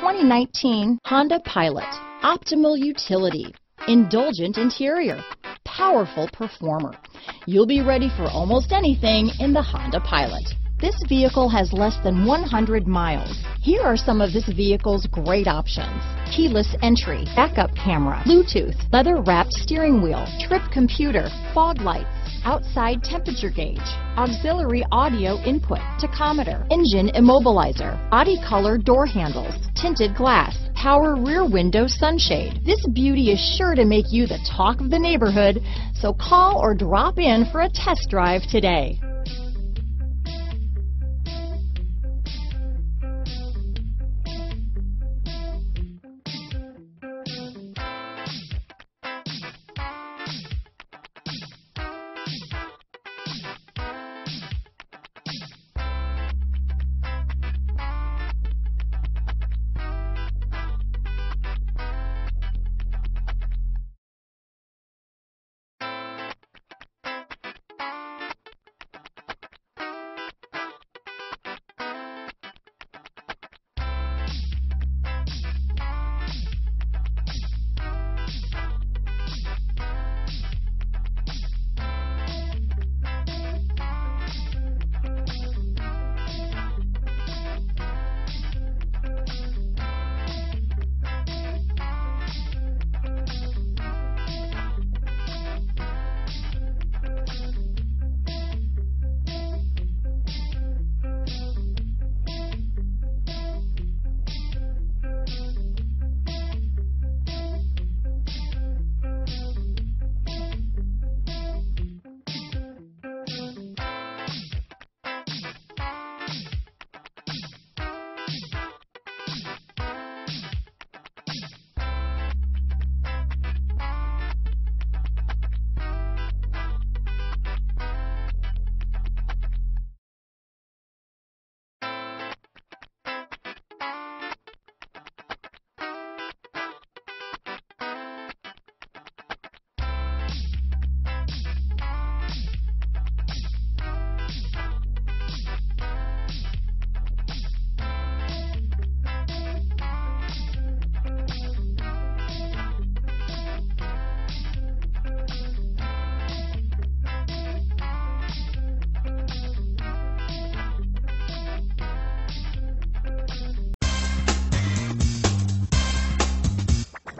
2019 Honda Pilot. Optimal utility, indulgent interior, powerful performer. You'll be ready for almost anything in the Honda Pilot. This vehicle has less than 100 miles. Here are some of this vehicle's great options. Keyless entry, backup camera, Bluetooth, leather wrapped steering wheel, trip computer, fog lights, outside temperature gauge, auxiliary audio input, tachometer, engine immobilizer, body color door handles, tinted glass, power rear window sunshade. This beauty is sure to make you the talk of the neighborhood, so call or drop in for a test drive today.